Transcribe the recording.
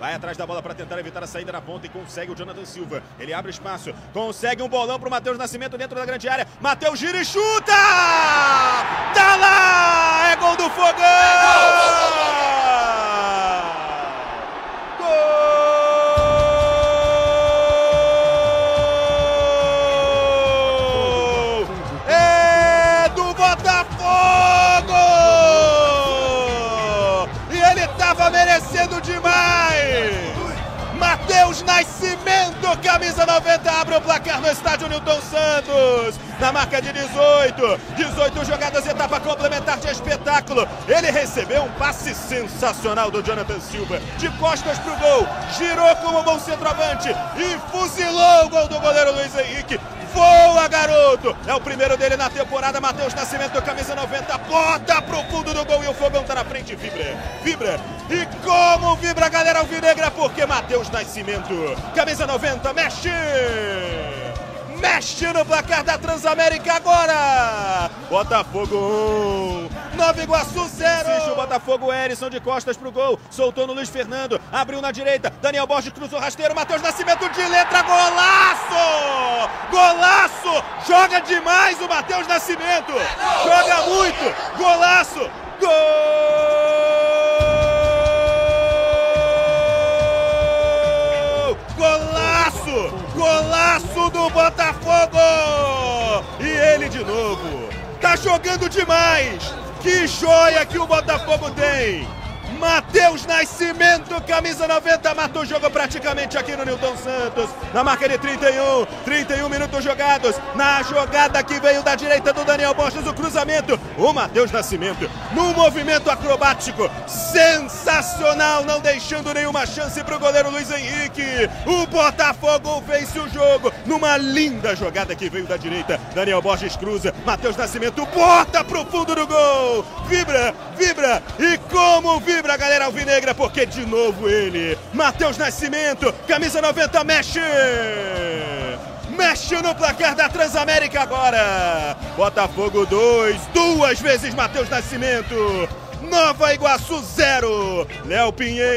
Vai atrás da bola para tentar evitar a saída na ponta e consegue o Jonathan Silva. Ele abre espaço, consegue um bolão para o Matheus Nascimento dentro da grande área. Matheus gira e chuta! Estava merecendo demais! Matheus Nascimento, camisa 90, abre o placar no estádio Newton Santos. Na marca de 18. 18 jogadas, etapa complementar de espetáculo. Ele recebeu um passe sensacional do Jonathan Silva. De costas pro gol. Girou como bom centroavante. E fuzilou o gol do goleiro Luiz Henrique. Voa, garoto! É o primeiro dele na temporada. Matheus Nascimento, camisa 90, bota pro fundo do gol e o na frente. Vibra, vibra. E como vibra a galera alvinegra, porque Matheus Nascimento, camisa 90, mexe! Mexe no placar da Transamérica agora! Botafogo 1, Nova Iguaçu 0. Assiste o Botafogo, Erisson de costas pro gol. Soltou no Luiz Fernando, abriu na direita. Daniel Borges cruzou rasteiro. Matheus Nascimento de letra, golaço! Golaço! Joga demais o Matheus Nascimento! Joga muito! Golaço! Gol! Golaço! Do Botafogo! E ele de novo. Tá jogando demais! Que joia que o Botafogo tem! Matheus Nascimento, camisa 90, matou o jogo praticamente aqui no Newton Santos. Na marca de 31, 31 minutos jogados. Na jogada que veio da direita do Daniel Borges, o cruzamento. O Matheus Nascimento, num movimento acrobático sensacional, não deixando nenhuma chance para o goleiro Luiz Henrique. O Botafogo vence o jogo numa linda jogada que veio da direita. Daniel Borges cruza, Matheus Nascimento bota pro fundo do gol. Vibra, vibra e como vibra a galera alvinegra, porque de novo ele, Matheus Nascimento, camisa 90, mexe! Mexe no placar da Transamérica agora! Botafogo 2, duas vezes Matheus Nascimento, Nova Iguaçu 0, Léo Pinheiro.